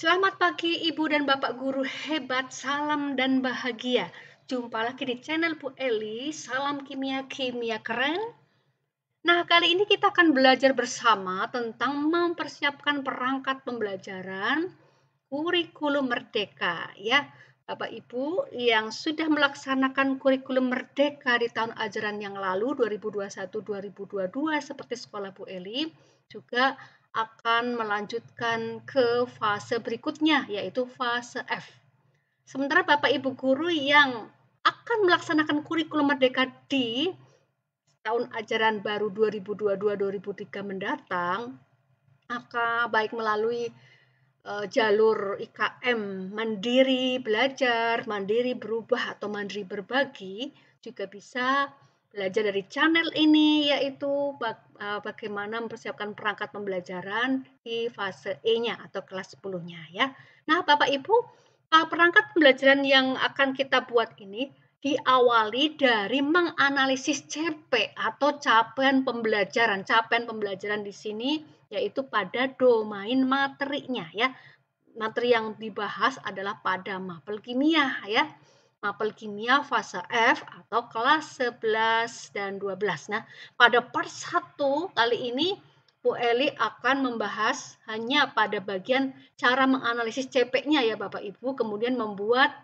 Selamat pagi Ibu dan Bapak guru hebat, salam dan bahagia. Jumpa lagi di channel Bu Eli, salam kimia-kimia keren. Nah, kali ini kita akan belajar bersama tentang mempersiapkan perangkat pembelajaran kurikulum merdeka ya. Bapak Ibu yang sudah melaksanakan kurikulum merdeka di tahun ajaran yang lalu 2021-2022 seperti sekolah Bu Eli juga akan melanjutkan ke fase berikutnya, yaitu fase F. Sementara Bapak Ibu guru yang akan melaksanakan kurikulum merdeka di tahun ajaran baru 2022-2003 mendatang, maka baik melalui uh, jalur IKM mandiri belajar, mandiri berubah atau mandiri berbagi juga bisa belajar dari channel ini yaitu eh, bagaimana mempersiapkan perangkat pembelajaran di fase E-nya atau kelas 10-nya ya. Nah, Bapak Ibu, eh, perangkat pembelajaran yang akan kita buat ini diawali dari menganalisis CP atau capaian pembelajaran. Capaian pembelajaran di sini yaitu pada domain materinya ya. Materi yang dibahas adalah pada mapel kimia ya mapel kimia fase F atau kelas 11 dan 12. Nah, pada part 1 kali ini Bu Eli akan membahas hanya pada bagian cara menganalisis CP-nya ya Bapak Ibu, kemudian membuat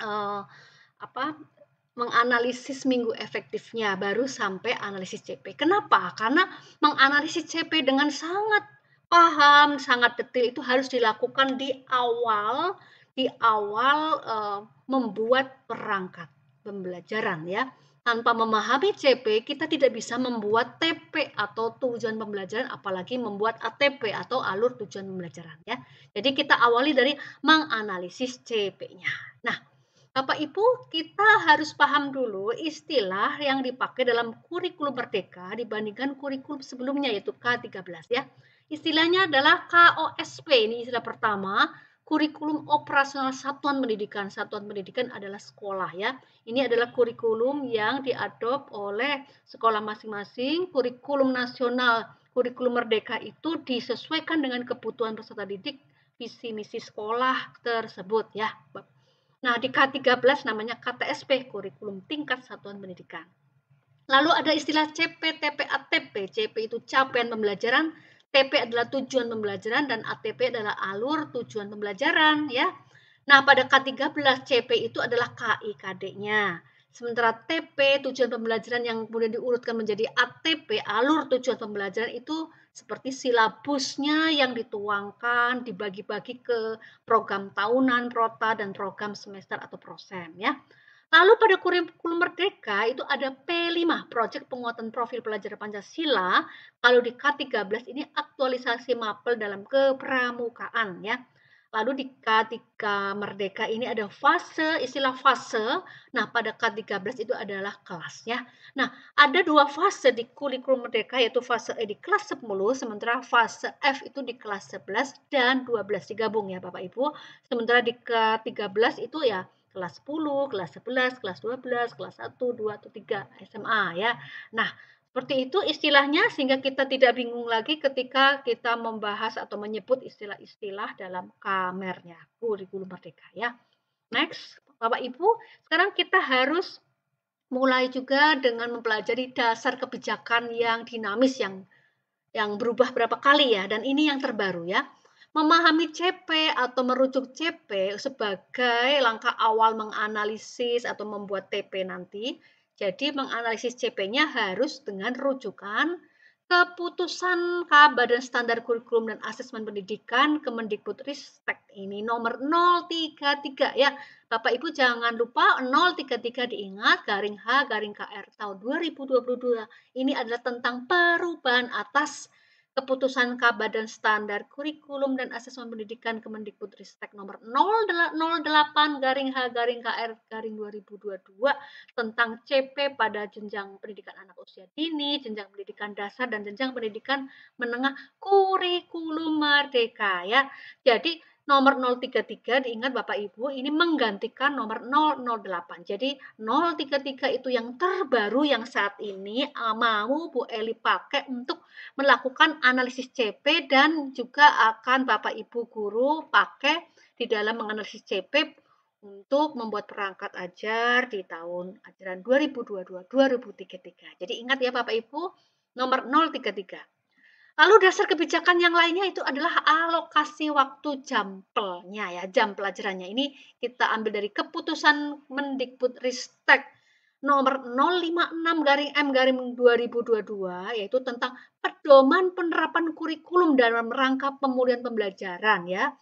uh, apa menganalisis minggu efektifnya baru sampai analisis CP. Kenapa? Karena menganalisis CP dengan sangat paham, sangat detail itu harus dilakukan di awal di awal uh, membuat perangkat pembelajaran ya. Tanpa memahami CP, kita tidak bisa membuat TP atau tujuan pembelajaran, apalagi membuat ATP atau alur tujuan pembelajaran ya. Jadi kita awali dari menganalisis CP-nya. Nah, Bapak Ibu, kita harus paham dulu istilah yang dipakai dalam kurikulum merdeka dibandingkan kurikulum sebelumnya yaitu K13 ya. Istilahnya adalah KOSP, ini istilah pertama, kurikulum operasional satuan pendidikan. Satuan pendidikan adalah sekolah ya. Ini adalah kurikulum yang diadop oleh sekolah masing-masing. Kurikulum nasional, kurikulum merdeka itu disesuaikan dengan kebutuhan peserta didik visi misi sekolah tersebut ya. Nah, di K13 namanya KTSP, kurikulum tingkat satuan pendidikan. Lalu ada istilah CP, TP, ATP. CP itu capaian pembelajaran, TP adalah tujuan pembelajaran dan ATP adalah alur tujuan pembelajaran ya. Nah, pada K13 CP itu adalah KIKD-nya. Sementara TP tujuan pembelajaran yang kemudian diurutkan menjadi ATP alur tujuan pembelajaran itu seperti silabusnya yang dituangkan dibagi-bagi ke program tahunan, prota dan program semester atau prosem ya. Lalu pada kurikulum merdeka itu ada P5, Proyek Penguatan Profil Pelajar Pancasila. Kalau di K13 ini aktualisasi mapel dalam kepramukaan ya. Lalu di K3 Merdeka ini ada fase, istilah fase. Nah, pada K13 itu adalah kelasnya. Nah, ada dua fase di kurikulum Merdeka yaitu fase E di kelas 10, sementara fase F itu di kelas 11 dan 12 digabung ya Bapak Ibu. Sementara di K13 itu ya kelas 10, kelas 11, kelas 12, kelas 1, 2, atau 3 SMA ya. Nah, seperti itu istilahnya sehingga kita tidak bingung lagi ketika kita membahas atau menyebut istilah-istilah dalam kamernya kurikulum merdeka ya. Next, Bapak Ibu, sekarang kita harus mulai juga dengan mempelajari dasar kebijakan yang dinamis yang yang berubah berapa kali ya dan ini yang terbaru ya. Memahami CP atau merujuk CP sebagai langkah awal menganalisis atau membuat TP nanti. Jadi menganalisis CP-nya harus dengan rujukan keputusan Badan Standar Kurikulum dan Asesmen Pendidikan Kemendikbudristek ini nomor 033 ya. Bapak Ibu jangan lupa 033 diingat garing H garing KR tahun 2022. Ini adalah tentang perubahan atas Keputusan Kabadan Standar Kurikulum dan Asesmen Pendidikan Kemendikbudristek nomor 008 garing H garing KR garing 2022 tentang CP pada jenjang pendidikan anak usia dini, jenjang pendidikan dasar dan jenjang pendidikan menengah kurikulum merdeka ya. Jadi nomor 033 diingat Bapak Ibu ini menggantikan nomor 008. Jadi 033 itu yang terbaru yang saat ini uh, mau Bu Eli pakai untuk melakukan analisis CP dan juga akan Bapak Ibu guru pakai di dalam menganalisis CP untuk membuat perangkat ajar di tahun ajaran 2022-2033. Jadi ingat ya Bapak Ibu, nomor 033. Lalu dasar kebijakan yang lainnya itu adalah alokasi waktu jampelnya ya, jam pelajarannya. Ini kita ambil dari keputusan Mendikbud Ristek nomor 056 garing M garing 2022 yaitu tentang pedoman penerapan kurikulum dalam rangka pemulihan pembelajaran ya.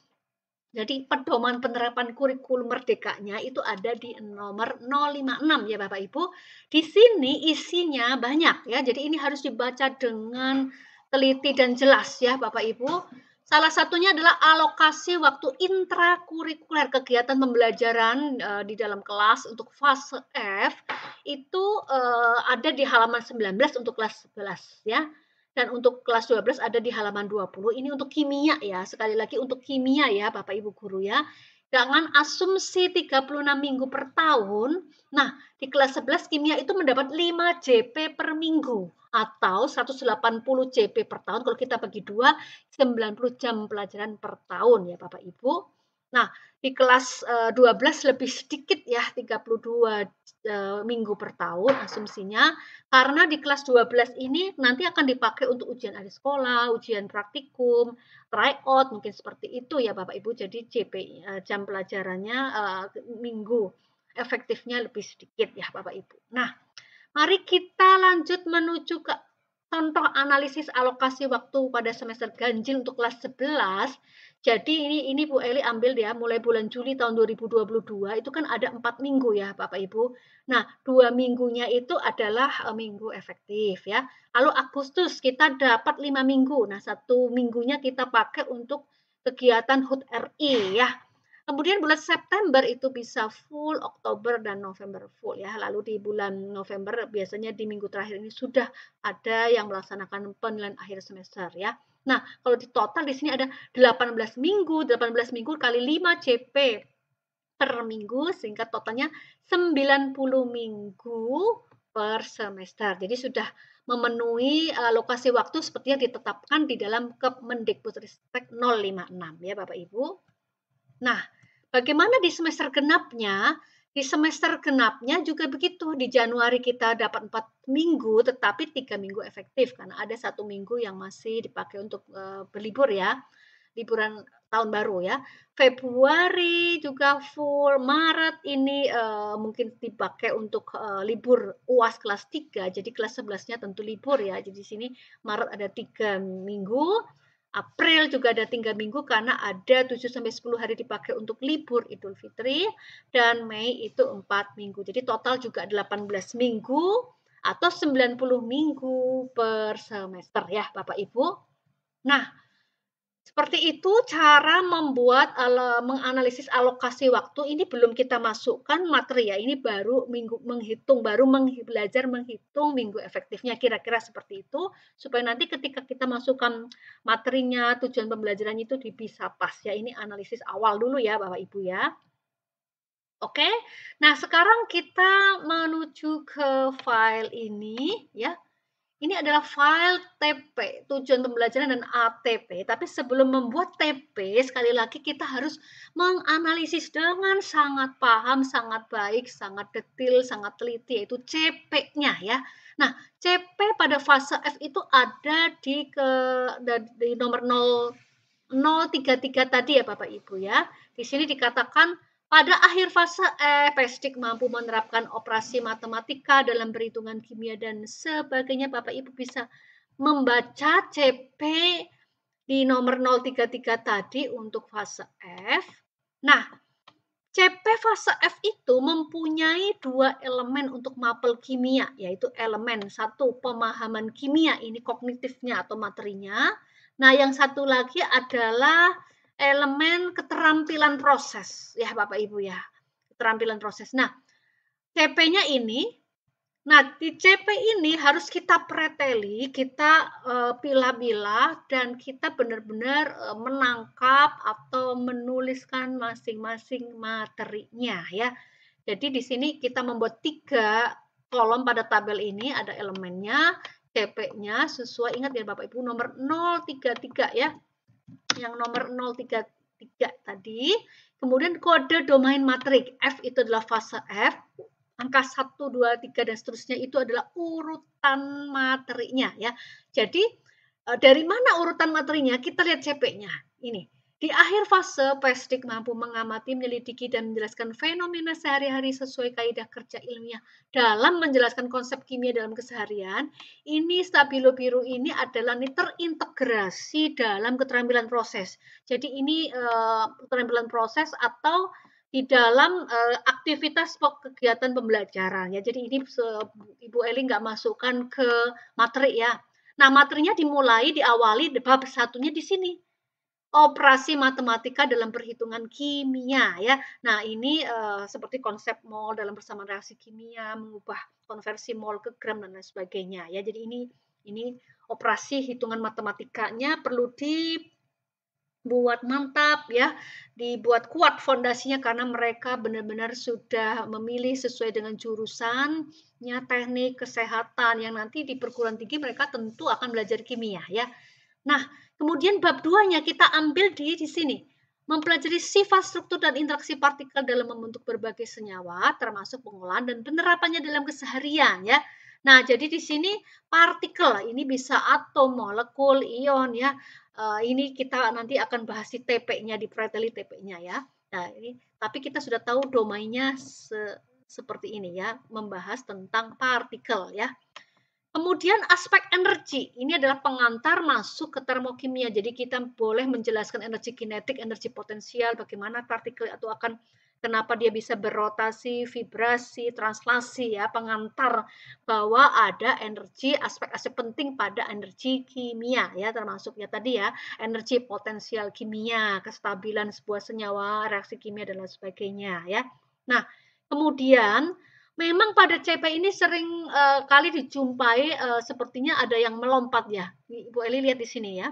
Jadi pedoman penerapan kurikulum merdekanya itu ada di nomor 056 ya Bapak Ibu. Di sini isinya banyak ya. Jadi ini harus dibaca dengan teliti dan jelas ya Bapak Ibu. Salah satunya adalah alokasi waktu intrakurikuler kegiatan pembelajaran uh, di dalam kelas untuk fase F itu uh, ada di halaman 19 untuk kelas 11 ya. Dan untuk kelas 12 ada di halaman 20. Ini untuk kimia ya. Sekali lagi untuk kimia ya Bapak Ibu guru ya. Dengan asumsi 36 minggu per tahun. Nah, di kelas 11 kimia itu mendapat 5 JP per minggu atau 180 CP per tahun. Kalau kita bagi dua, 90 jam pelajaran per tahun ya Bapak Ibu. Nah, di kelas 12 eh, lebih sedikit ya, 32 eh, minggu per tahun asumsinya. Karena di kelas 12 ini nanti akan dipakai untuk ujian akhir sekolah, ujian praktikum, tryout, mungkin seperti itu ya Bapak Ibu. Jadi CP eh, jam pelajarannya minggu efektifnya lebih sedikit ya Bapak Ibu. Nah, Mari kita lanjut menuju ke contoh analisis alokasi waktu pada semester ganjil untuk kelas 11. Jadi ini ini Bu Eli ambil ya mulai bulan Juli tahun 2022 itu kan ada empat minggu ya Bapak Ibu. Nah dua minggunya itu adalah uh, minggu efektif ya. Lalu Agustus kita dapat lima minggu. Nah satu minggunya kita pakai untuk kegiatan HUT RI ya. Kemudian bulan September itu bisa full, Oktober dan November full ya. Lalu di bulan November biasanya di minggu terakhir ini sudah ada yang melaksanakan penilaian akhir semester ya. Nah, kalau di total di sini ada 18 minggu, 18 minggu kali 5 CP per minggu sehingga totalnya 90 minggu per semester. Jadi sudah memenuhi uh, lokasi waktu seperti yang ditetapkan di dalam Kemendikbudristek 056 ya Bapak Ibu. Nah, Bagaimana di semester genapnya? Di semester genapnya juga begitu. Di Januari kita dapat 4 minggu, tetapi 3 minggu efektif. Karena ada satu minggu yang masih dipakai untuk uh, berlibur ya. Liburan tahun baru ya. Februari juga full, Maret ini uh, mungkin dipakai untuk uh, libur UAS kelas 3. Jadi kelas 11-nya tentu libur ya. Jadi di sini Maret ada 3 minggu, April juga ada tiga minggu karena ada 7 sampai 10 hari dipakai untuk libur Idul Fitri dan Mei itu 4 minggu. Jadi total juga 18 minggu atau 90 minggu per semester ya Bapak Ibu. Nah, seperti itu cara membuat menganalisis alokasi waktu ini belum kita masukkan materi ya. Ini baru minggu menghitung, baru meng, belajar menghitung minggu efektifnya kira-kira seperti itu supaya nanti ketika kita masukkan materinya, tujuan pembelajaran itu bisa pas ya. Ini analisis awal dulu ya Bapak Ibu ya. Oke. Nah, sekarang kita menuju ke file ini ya. Ini adalah file TP, tujuan pembelajaran dan ATP. Tapi sebelum membuat TP, sekali lagi kita harus menganalisis dengan sangat paham, sangat baik, sangat detail, sangat teliti, yaitu CP-nya ya. Nah, CP pada fase F itu ada di ke di nomor 0 033 tadi ya Bapak Ibu ya. Di sini dikatakan pada akhir fase E, PESDIK mampu menerapkan operasi matematika dalam perhitungan kimia dan sebagainya. Bapak Ibu bisa membaca CP di nomor 033 tadi untuk fase F. Nah, CP fase F itu mempunyai dua elemen untuk mapel kimia, yaitu elemen satu pemahaman kimia, ini kognitifnya atau materinya. Nah, yang satu lagi adalah elemen keterampilan proses ya Bapak Ibu ya. Keterampilan proses. Nah, CP-nya ini Nah, di CP ini harus kita preteli, kita uh, pilah-pilah dan kita benar-benar uh, menangkap atau menuliskan masing-masing materinya ya. Jadi di sini kita membuat tiga kolom pada tabel ini ada elemennya, CP-nya sesuai ingat ya Bapak Ibu nomor 033 ya. Yang nomor 033 tadi. Kemudian kode domain matrik F itu adalah fase F, angka 1, 2, 3, dan seterusnya itu adalah urutan materinya ya. Jadi eh, dari mana urutan materinya? Kita lihat CP-nya. Ini. Di akhir fase, pestik mampu mengamati, menyelidiki, dan menjelaskan fenomena sehari-hari sesuai kaidah kerja ilmiah dalam menjelaskan konsep kimia dalam keseharian. Ini stabilo biru ini adalah ini terintegrasi dalam keterampilan proses. Jadi ini uh, keterampilan proses atau di dalam uh, aktivitas kegiatan pembelajaran ya. Jadi ini Ibu Eli nggak masukkan ke materi ya. Nah materinya dimulai diawali bab satunya di sini operasi matematika dalam perhitungan kimia ya. Nah, ini uh, seperti konsep mol dalam persamaan reaksi kimia, mengubah konversi mol ke gram dan lain sebagainya ya. Jadi ini ini operasi hitungan matematikanya perlu di buat mantap ya, dibuat kuat fondasinya karena mereka benar-benar sudah memilih sesuai dengan jurusannya teknik kesehatan yang nanti di perguruan tinggi mereka tentu akan belajar kimia ya. Nah, kemudian bab duanya kita ambil di di sini mempelajari sifat struktur dan interaksi partikel dalam membentuk berbagai senyawa termasuk pengolahan dan penerapannya dalam keseharian ya. Nah, jadi di sini partikel ini bisa atom, molekul, ion ya. Uh, ini kita nanti akan bahas di TP-nya di preteli TP-nya ya. Nah, ini tapi kita sudah tahu domainnya se seperti ini ya, membahas tentang partikel ya. Kemudian aspek energi, ini adalah pengantar masuk ke termokimia. Jadi kita boleh menjelaskan energi kinetik, energi potensial, bagaimana partikel itu akan kenapa dia bisa berotasi, vibrasi, translasi ya, pengantar bahwa ada energi aspek-aspek penting pada energi kimia ya, termasuk ya tadi ya, energi potensial kimia, kestabilan sebuah senyawa, reaksi kimia dan lain sebagainya ya. Nah, kemudian memang pada CP ini sering uh, kali dijumpai uh, sepertinya ada yang melompat ya. Ibu Eli lihat di sini ya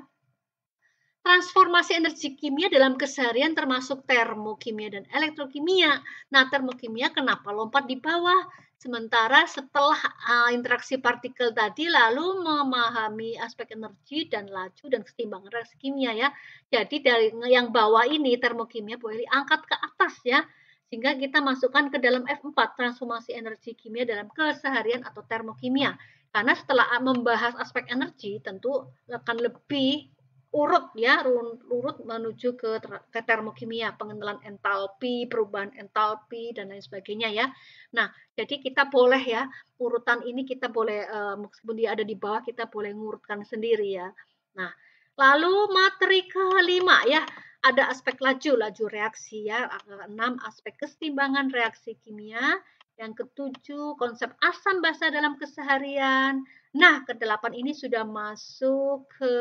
transformasi energi kimia dalam keseharian termasuk termokimia dan elektrokimia. Nah, termokimia kenapa lompat di bawah? Sementara setelah uh, interaksi partikel tadi lalu memahami aspek energi dan laju dan keseimbangan reaksi kimia ya. Jadi dari yang bawah ini termokimia boleh diangkat ke atas ya. Sehingga kita masukkan ke dalam F4 transformasi energi kimia dalam keseharian atau termokimia. Karena setelah membahas aspek energi tentu akan lebih urut ya urut menuju ke, ke termokimia pengenalan entalpi perubahan entalpi dan lain sebagainya ya. Nah jadi kita boleh ya urutan ini kita boleh uh, meskipun dia ada di bawah kita boleh ngurutkan sendiri ya. Nah lalu materi kelima ya ada aspek laju laju reaksi ya enam aspek keseimbangan reaksi kimia yang ketujuh, konsep asam basa dalam keseharian. Nah, kedelapan ini sudah masuk ke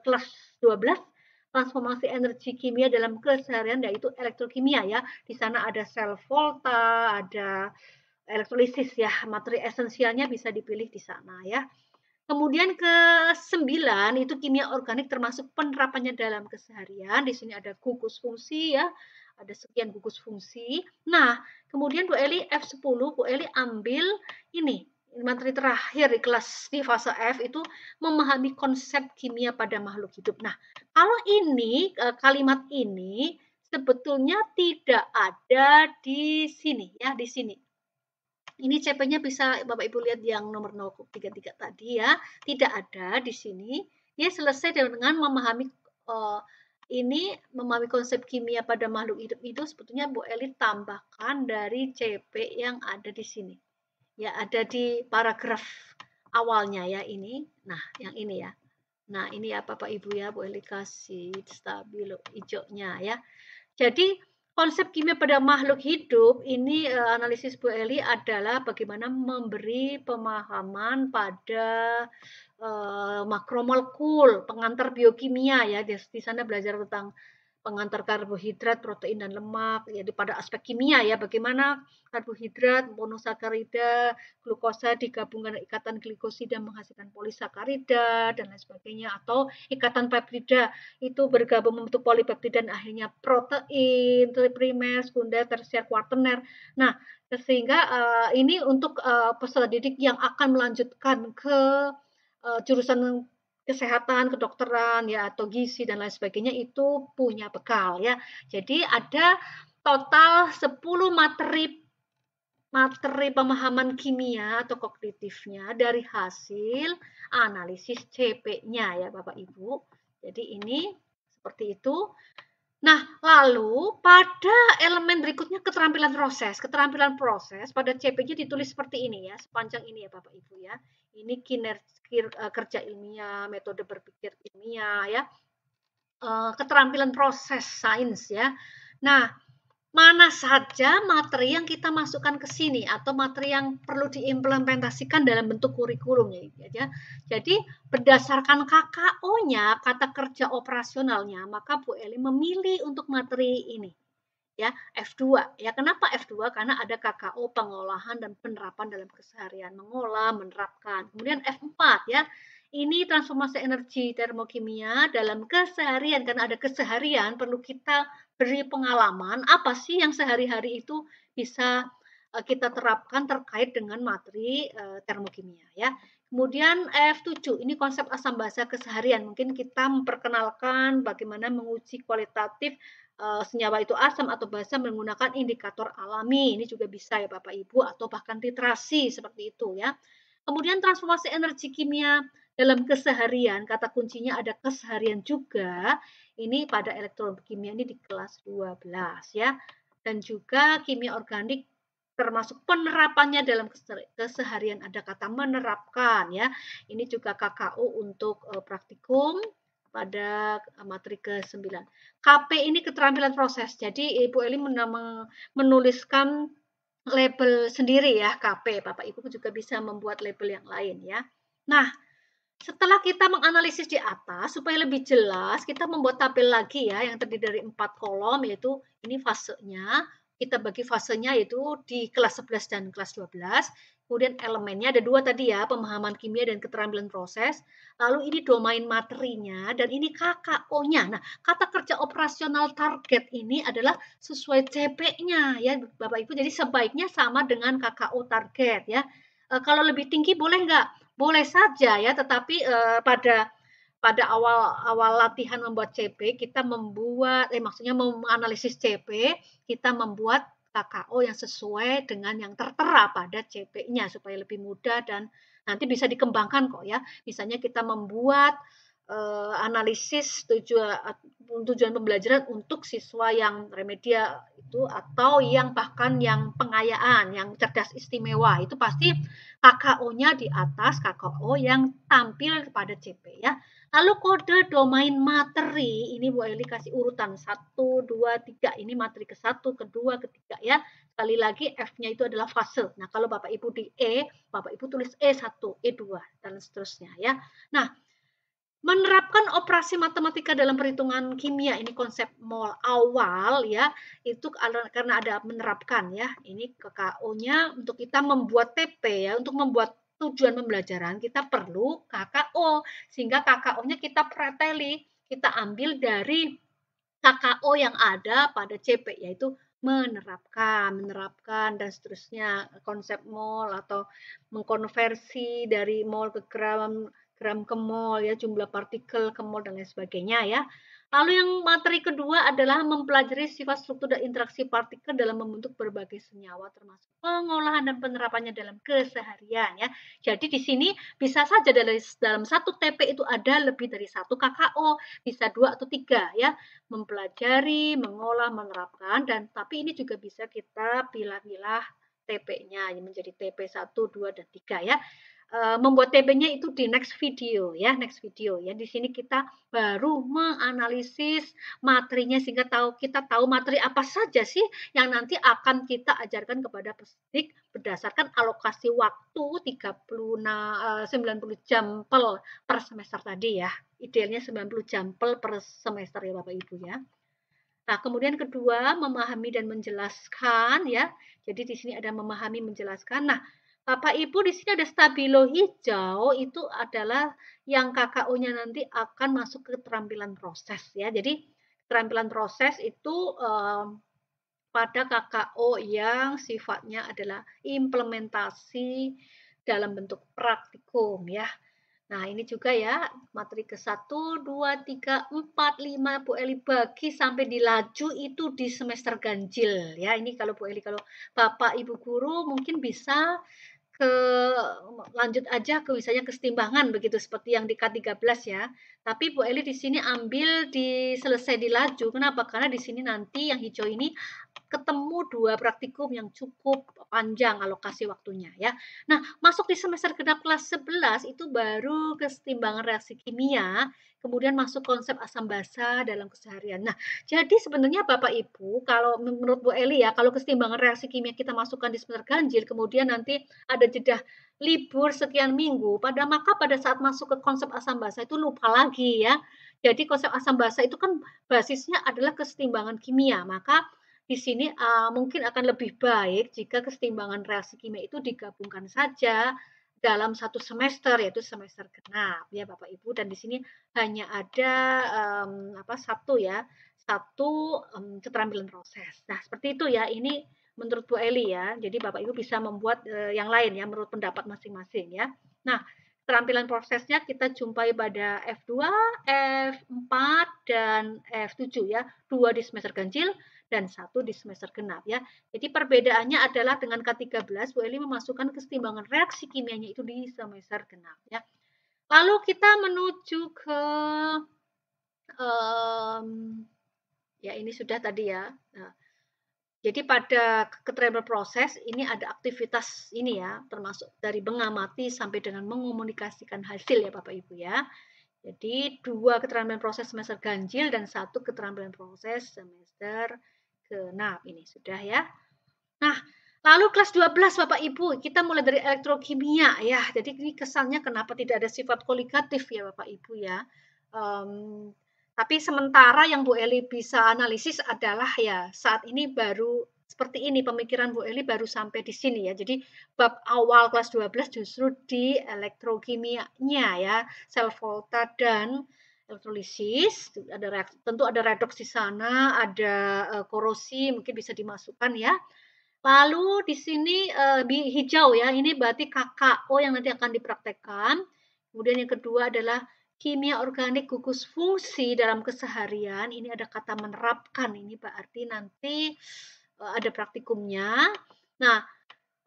kelas 12 transformasi energi kimia dalam keseharian yaitu elektrokimia ya. Di sana ada sel volta, ada elektrolisis ya. Materi esensialnya bisa dipilih di sana ya. Kemudian ke sembilan itu kimia organik termasuk penerapannya dalam keseharian. Di sini ada gugus fungsi ya ada sekian gugus fungsi. Nah, kemudian Bu Eli F10, Bu Eli ambil ini, materi terakhir di kelas di fase F itu memahami konsep kimia pada makhluk hidup. Nah, kalau ini eh, kalimat ini sebetulnya tidak ada di sini ya, di sini. Ini CP-nya bisa Bapak Ibu lihat yang nomor 033 tadi ya, tidak ada di sini. Dia selesai dengan memahami uh, ini memahami konsep kimia pada makhluk hidup itu sebetulnya Bu Eli tambahkan dari CP yang ada di sini. Ya, ada di paragraf awalnya ya ini. Nah, yang ini ya. Nah, ini ya Bapak Ibu ya, Bu Eli kasih stabilo hijaunya ya. Jadi, konsep kimia pada makhluk hidup ini uh, analisis Bu Eli adalah bagaimana memberi pemahaman pada uh, makromolekul pengantar biokimia ya. Di sana belajar tentang pengantar karbohidrat, protein dan lemak. Jadi pada aspek kimia ya, bagaimana karbohidrat, monosakarida, glukosa digabungkan ikatan glikosida menghasilkan polisakarida dan lain sebagainya atau ikatan peptida itu bergabung membentuk polipeptida dan akhirnya protein, primer, sekunder, tersier, kuartener. Nah, sehingga uh, ini untuk uh, peserta didik yang akan melanjutkan ke uh, jurusan kesehatan, kedokteran ya atau gizi dan lain sebagainya itu punya bekal ya. Jadi ada total 10 materi materi pemahaman kimia atau kognitifnya dari hasil analisis CP-nya ya Bapak Ibu. Jadi ini seperti itu. Nah, lalu pada elemen berikutnya keterampilan proses. Keterampilan proses pada CP-nya ditulis seperti ini ya, sepanjang ini ya Bapak Ibu ya. Ini kinerja kerja ilmiah, metode berpikir ilmiah ya. Eh, keterampilan proses sains ya. Nah, mana saja materi yang kita masukkan ke sini atau materi yang perlu diimplementasikan dalam bentuk kurikulum ya. Jadi berdasarkan KKO-nya, kata kerja operasionalnya, maka Bu Eli memilih untuk materi ini. Ya, F2. Ya, kenapa F2? Karena ada KKO pengolahan dan penerapan dalam keseharian, mengolah, menerapkan. Kemudian F4 ya, ini transformasi energi termokimia dalam keseharian karena ada keseharian perlu kita beri pengalaman apa sih yang sehari-hari itu bisa uh, kita terapkan terkait dengan materi uh, termokimia ya. Kemudian F7 ini konsep asam basa keseharian. Mungkin kita memperkenalkan bagaimana menguji kualitatif uh, senyawa itu asam atau basa menggunakan indikator alami. Ini juga bisa ya Bapak Ibu atau bahkan titrasi seperti itu ya. Kemudian transformasi energi kimia dalam keseharian, kata kuncinya ada keseharian juga. Ini pada elektrokimia ini di kelas 12 ya. Dan juga kimia organik termasuk penerapannya dalam keseharian ada kata menerapkan ya. Ini juga KKU untuk uh, praktikum pada materi ke-9. KP ini keterampilan proses. Jadi Ibu Eli menuliskan label sendiri ya KP. Bapak Ibu juga bisa membuat label yang lain ya. Nah, setelah kita menganalisis di atas, supaya lebih jelas, kita membuat tabel lagi ya, yang terdiri dari empat kolom, yaitu ini fasenya. Kita bagi fasenya yaitu di kelas 11 dan kelas 12. Kemudian elemennya ada dua tadi ya, pemahaman kimia dan keterampilan proses. Lalu ini domain materinya dan ini KKO-nya. Nah, kata kerja operasional target ini adalah sesuai CP-nya ya Bapak Ibu. Jadi sebaiknya sama dengan KKO target ya. E, kalau lebih tinggi boleh nggak? Boleh saja ya, tetapi uh, pada pada awal awal latihan membuat CP kita membuat eh maksudnya menganalisis CP kita membuat KKO yang sesuai dengan yang tertera pada CP-nya supaya lebih mudah dan nanti bisa dikembangkan kok ya. Misalnya kita membuat uh, analisis tujuan tujuan pembelajaran untuk siswa yang remedia itu atau yang bahkan yang pengayaan, yang cerdas istimewa itu pasti KKO-nya di atas KKO yang tampil kepada CP ya. Lalu kode domain materi, ini Bu Eli kasih urutan 1, 2, 3. Ini materi ke ke-1, kedua, ketiga ya. Sekali lagi F-nya itu adalah fase. Nah, kalau Bapak Ibu di E, Bapak Ibu tulis E1, E2, dan seterusnya ya. Nah, menerapkan operasi matematika dalam perhitungan kimia. Ini konsep mol awal ya. Itu karena ada menerapkan ya. Ini KKO-nya untuk kita membuat TP ya. Untuk membuat tujuan pembelajaran kita perlu KKO sehingga KKO-nya kita preteli kita ambil dari KKO yang ada pada CP yaitu menerapkan, menerapkan dan seterusnya. Konsep mol atau mengkonversi dari mol ke gram gram ke mol ya, jumlah partikel ke mol dan lain sebagainya ya. Lalu yang materi kedua adalah mempelajari sifat struktur dan interaksi partikel dalam membentuk berbagai senyawa termasuk pengolahan dan penerapannya dalam keseharian ya. Jadi di sini bisa saja dari dalam satu TP itu ada lebih dari satu KKO, bisa dua atau tiga ya. Mempelajari, mengolah, menerapkan dan tapi ini juga bisa kita pilah-pilah TP-nya menjadi TP 1, 2 dan 3 ya. Eh, membuat TB-nya itu di next video ya, next video ya. Di sini kita baru menganalisis materinya sehingga tahu kita tahu materi apa saja sih yang nanti akan kita ajarkan kepada peserta berdasarkan alokasi waktu 30 nah, 90 eh, jam per semester tadi ya. Idealnya 90 jam per semester ya Bapak Ibu ya. Nah, kemudian kedua, memahami dan menjelaskan ya. Jadi di sini ada memahami menjelaskan. Nah, Bapak Ibu di sini ada stabilo hijau itu adalah yang KKO-nya nanti akan masuk ke keterampilan proses ya. Jadi keterampilan proses itu um, pada KKO yang sifatnya adalah implementasi dalam bentuk praktikum ya. Nah, ini juga ya, materi ke-1, 2, 3, 4, 5, Bu Eli bagi sampai di laju itu di semester ganjil ya. Ini kalau Bu Eli, kalau Bapak Ibu guru mungkin bisa ke lanjut aja ke misalnya kesetimbangan begitu seperti yang di K13 ya. Tapi Bu Eli di sini ambil di selesai di laju. Kenapa? Karena di sini nanti yang hijau ini ketemu dua praktikum yang cukup panjang alokasi waktunya ya. Nah, masuk di semester genap kelas 11 itu baru kesetimbangan reaksi kimia, kemudian masuk konsep asam basa dalam keseharian. Nah, jadi sebenarnya Bapak Ibu, kalau menurut Bu Eli ya, kalau kesetimbangan reaksi kimia kita masukkan di semester ganjil, kemudian nanti ada jeda libur sekian minggu, pada maka pada saat masuk ke konsep asam basa itu lupa lagi ya. Jadi konsep asam basa itu kan basisnya adalah kesetimbangan kimia, maka di sini uh, mungkin akan lebih baik jika kesetimbangan reaksi kimia itu digabungkan saja dalam satu semester yaitu semester genap ya Bapak Ibu dan di sini hanya ada um, apa satu ya satu um, keterampilan proses. Nah seperti itu ya ini menurut Bu Eli ya. Jadi Bapak Ibu bisa membuat uh, yang lain ya menurut pendapat masing-masing ya. Nah keterampilan prosesnya kita jumpai pada F2, F4 dan F7 ya. Dua di semester ganjil, dan satu di semester genap ya. Jadi perbedaannya adalah dengan K13 Bu Eli memasukkan kesetimbangan reaksi kimianya itu di semester genap ya. Lalu kita menuju ke um, ya ini sudah tadi ya. Nah, jadi pada keterampilan proses ini ada aktivitas ini ya, termasuk dari mengamati sampai dengan mengomunikasikan hasil ya Bapak Ibu ya. Jadi dua keterampilan proses semester ganjil dan satu keterampilan proses semester genap ini sudah ya. Nah, lalu kelas 12 Bapak Ibu, kita mulai dari elektrokimia ya. Jadi ini kesannya kenapa tidak ada sifat kolikatif ya Bapak Ibu ya. Um, tapi sementara yang Bu Eli bisa analisis adalah ya saat ini baru seperti ini pemikiran Bu Eli baru sampai di sini ya. Jadi bab awal kelas 12 justru di elektrokimianya ya, sel volta dan elektrolisis, ada tentu ada redoks di sana, ada uh, korosi mungkin bisa dimasukkan ya. Lalu di sini uh, hijau ya, ini berarti KKO yang nanti akan dipraktekkan. Kemudian yang kedua adalah kimia organik gugus fungsi dalam keseharian. Ini ada kata menerapkan, ini berarti nanti uh, ada praktikumnya. Nah,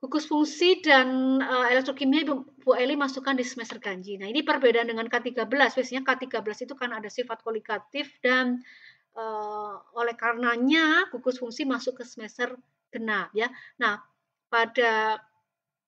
gugus fungsi dan uh, elektrokimia Bu, Eli masukkan di semester ganji. Nah, ini perbedaan dengan K13. Biasanya K13 itu kan ada sifat kolikatif dan uh, oleh karenanya gugus fungsi masuk ke semester genap ya. Nah, pada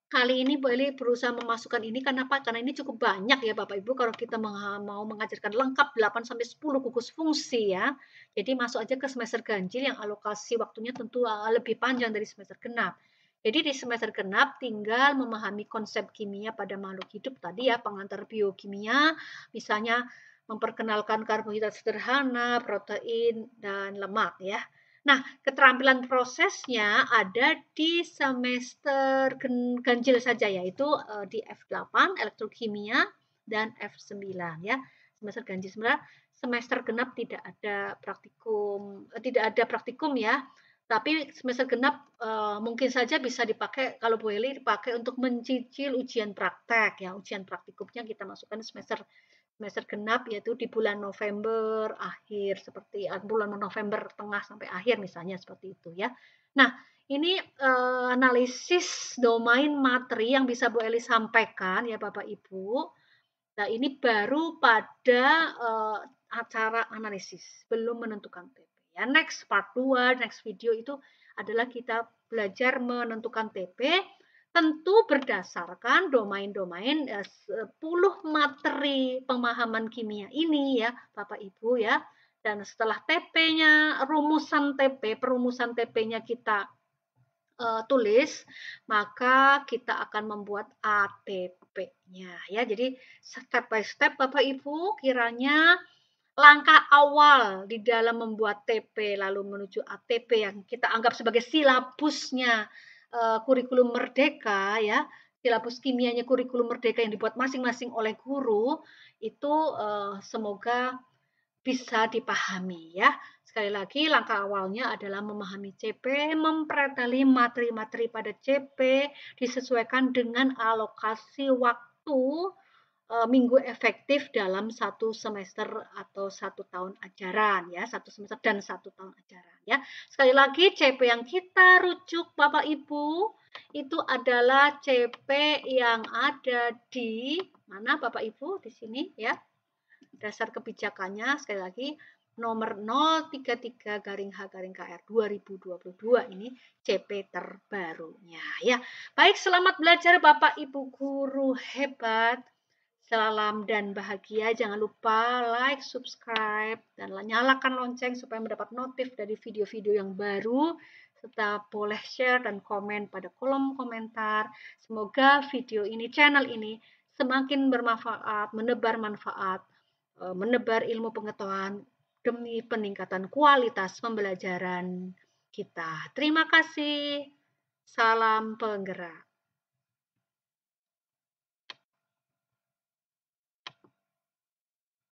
kali ini Bu Eli berusaha memasukkan ini karena apa? Karena ini cukup banyak ya Bapak Ibu kalau kita mau mengajarkan lengkap 8 sampai 10 gugus fungsi ya. Jadi masuk aja ke semester ganjil yang alokasi waktunya tentu uh, lebih panjang dari semester genap. Jadi di semester genap tinggal memahami konsep kimia pada makhluk hidup tadi ya, pengantar biokimia, misalnya memperkenalkan karbohidrat sederhana, protein, dan lemak ya. Nah, keterampilan prosesnya ada di semester ganjil saja yaitu uh, di F8 elektrokimia dan F9 ya. Semester ganjil sebenarnya semester genap tidak ada praktikum, uh, tidak ada praktikum ya tapi semester genap uh, mungkin saja bisa dipakai kalau Eli dipakai untuk mencicil ujian praktek ya ujian praktikumnya kita masukkan semester semester genap yaitu di bulan November akhir seperti uh, bulan November tengah sampai akhir misalnya seperti itu ya. Nah ini uh, analisis domain materi yang bisa Bu Eli sampaikan ya Bapak Ibu. Nah ini baru pada uh, acara analisis belum menentukan TP. Ya, next part 2, next video itu adalah kita belajar menentukan TP tentu berdasarkan domain-domain 10 eh, materi pemahaman kimia ini ya Bapak Ibu ya. Dan setelah TP-nya, rumusan TP, perumusan TP-nya kita uh, tulis, maka kita akan membuat ATP-nya ya. Jadi step by step Bapak Ibu kiranya langkah awal di dalam membuat TP lalu menuju ATP yang kita anggap sebagai silabusnya uh, kurikulum merdeka ya silabus kimianya kurikulum merdeka yang dibuat masing-masing oleh guru itu uh, semoga bisa dipahami ya. Sekali lagi langkah awalnya adalah memahami CP mempreteli materi-materi pada CP disesuaikan dengan alokasi waktu minggu efektif dalam satu semester atau satu tahun ajaran ya. Satu semester dan satu tahun ajaran ya. Sekali lagi CP yang kita rujuk Bapak Ibu itu adalah CP yang ada di mana Bapak Ibu? Di sini ya. Dasar kebijakannya sekali lagi nomor 033 garing H garing KR 2022 ini CP terbarunya ya. Baik, selamat belajar Bapak Ibu guru hebat. Salam dan bahagia. Jangan lupa like, subscribe, dan nyalakan lonceng supaya mendapat notif dari video-video yang baru. Serta boleh share dan komen pada kolom komentar. Semoga video ini, channel ini semakin bermanfaat, menebar manfaat, e, menebar ilmu pengetahuan demi peningkatan kualitas pembelajaran kita. Terima kasih. Salam penggerak.